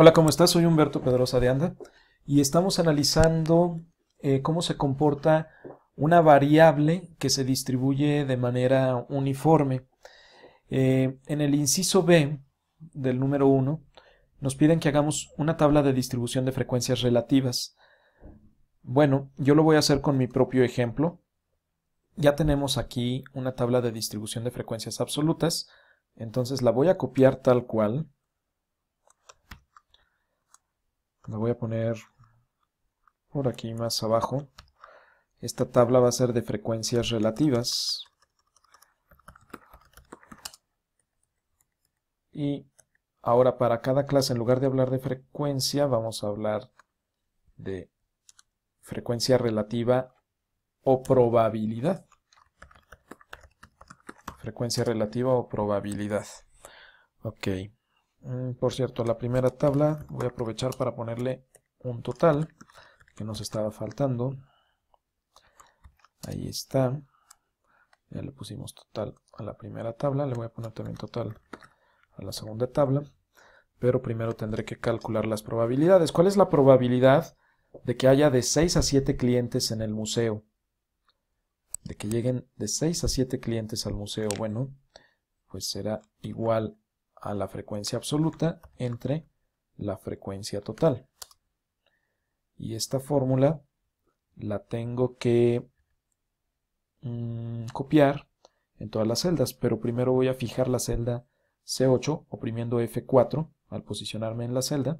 Hola, ¿cómo estás? Soy Humberto Pedrosa de Anda y estamos analizando eh, cómo se comporta una variable que se distribuye de manera uniforme. Eh, en el inciso B del número 1 nos piden que hagamos una tabla de distribución de frecuencias relativas. Bueno, yo lo voy a hacer con mi propio ejemplo. Ya tenemos aquí una tabla de distribución de frecuencias absolutas, entonces la voy a copiar tal cual la voy a poner por aquí más abajo. Esta tabla va a ser de frecuencias relativas. Y ahora para cada clase, en lugar de hablar de frecuencia, vamos a hablar de frecuencia relativa o probabilidad. Frecuencia relativa o probabilidad. Ok. Mm, por cierto, la primera tabla voy a aprovechar para ponerle un total que nos estaba faltando. Ahí está. Ya le pusimos total a la primera tabla. Le voy a poner también total a la segunda tabla. Pero primero tendré que calcular las probabilidades. ¿Cuál es la probabilidad de que haya de 6 a 7 clientes en el museo? De que lleguen de 6 a 7 clientes al museo. Bueno, pues será igual a la frecuencia absoluta entre la frecuencia total. Y esta fórmula la tengo que mm, copiar en todas las celdas, pero primero voy a fijar la celda C8 oprimiendo F4 al posicionarme en la celda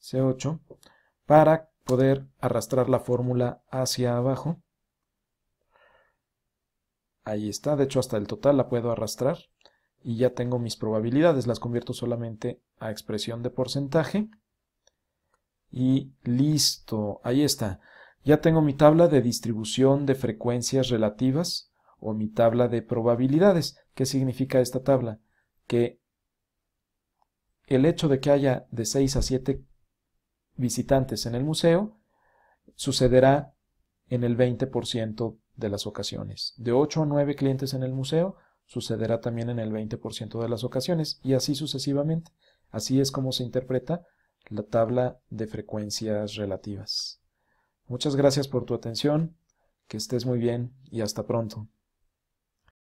C8 para poder arrastrar la fórmula hacia abajo. Ahí está, de hecho hasta el total la puedo arrastrar y ya tengo mis probabilidades, las convierto solamente a expresión de porcentaje y listo, ahí está. Ya tengo mi tabla de distribución de frecuencias relativas o mi tabla de probabilidades. ¿Qué significa esta tabla? Que el hecho de que haya de 6 a 7 visitantes en el museo sucederá en el 20% de las ocasiones. De 8 a 9 clientes en el museo sucederá también en el 20% de las ocasiones y así sucesivamente. Así es como se interpreta la tabla de frecuencias relativas. Muchas gracias por tu atención, que estés muy bien y hasta pronto.